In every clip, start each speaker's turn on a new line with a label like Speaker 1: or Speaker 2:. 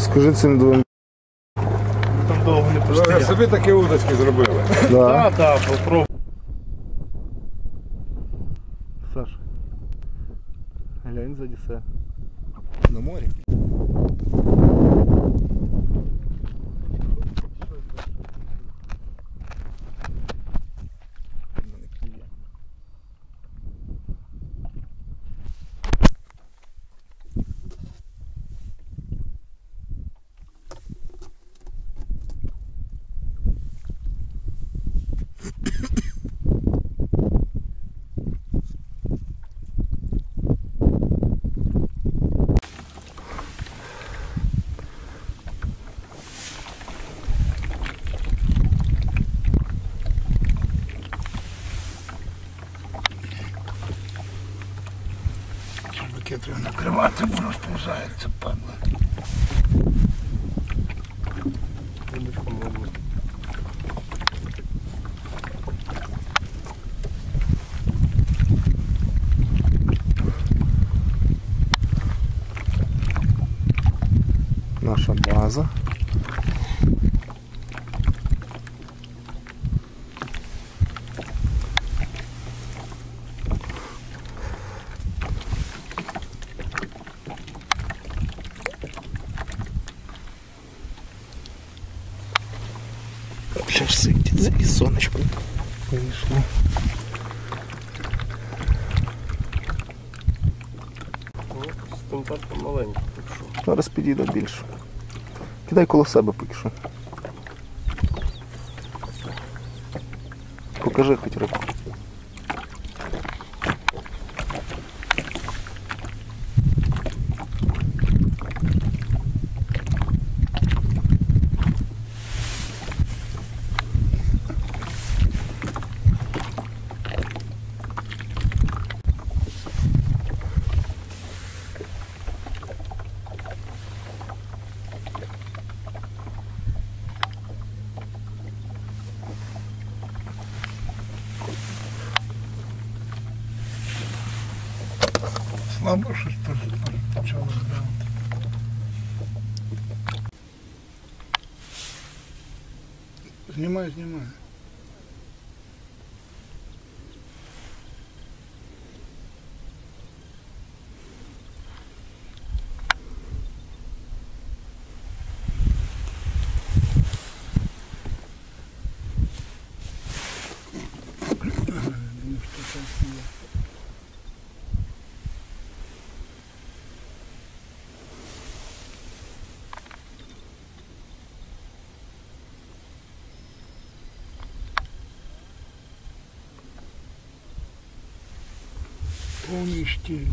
Speaker 1: Скажи цим двом.
Speaker 2: Там довго не
Speaker 3: Ви
Speaker 2: постояв.
Speaker 3: собі такі удочки зробили.
Speaker 1: Да.
Speaker 2: Так, так, попробуй.
Speaker 1: Саш. Глянь ззаді себе. На морі.
Speaker 4: Таке треба накривати, бо розповзається, падла.
Speaker 1: Наша база. Сейчас светит и сонечко вийшло.
Speaker 2: Стандарт маленький, так що.
Speaker 1: Зараз підійде більше. Кидай коло себе поки що. Покажи хоч рибку.
Speaker 4: Слабо щось почало збирати. Знімай, знімай. Повний штиль.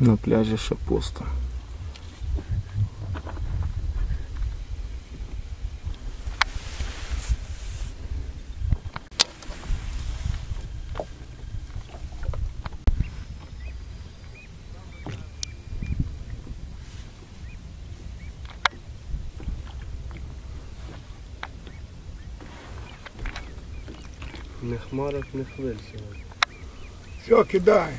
Speaker 1: На пляжі ще
Speaker 2: Не хмарок, не хвиль сьогодні.
Speaker 4: Все, кидай.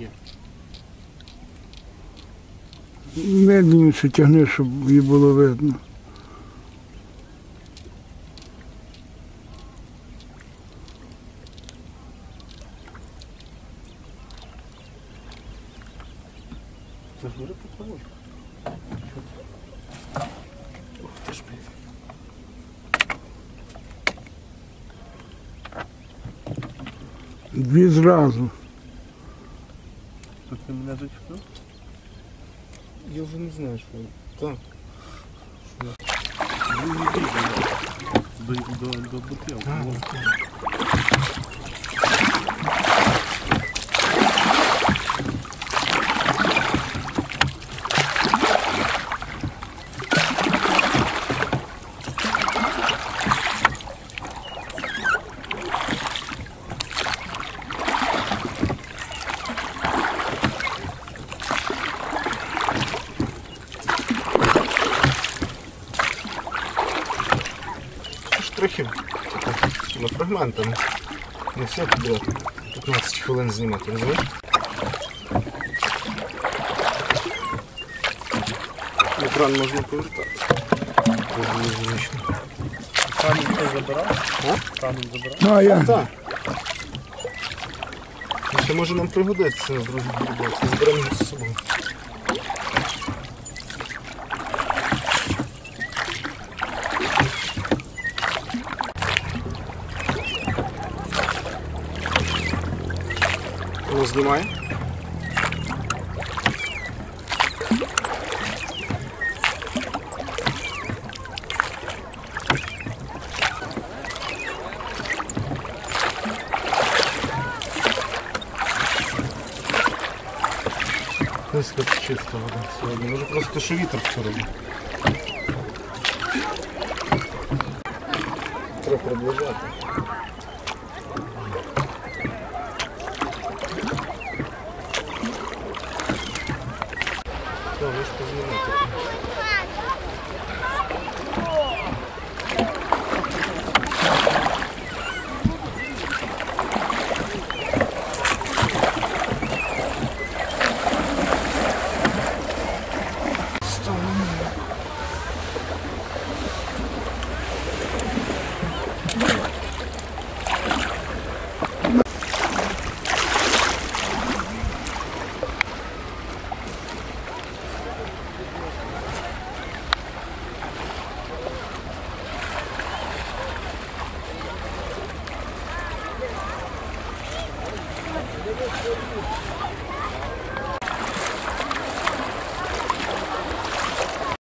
Speaker 2: Є.
Speaker 4: Медленніше тягни, щоб її було видно.
Speaker 2: Ух ти ж, блін.
Speaker 4: Дві зразу.
Speaker 2: Тут ти мене зачепив?
Speaker 1: Я вже не знаю, що. Так.
Speaker 2: До, до, до бутилки.
Speaker 1: А, трохи ну, фрагментами. Не все підряд. 15 хвилин знімати, розумієш? Екран можна повертати.
Speaker 2: Камінь хто забирав? Камінь забирав.
Speaker 4: А я
Speaker 1: Так. Ну, Ще може нам пригодиться на другий. Зберемо з собою. Воно знімає? Ось як чиста вода сьогодні. Може просто що вітер все робить. Gracias.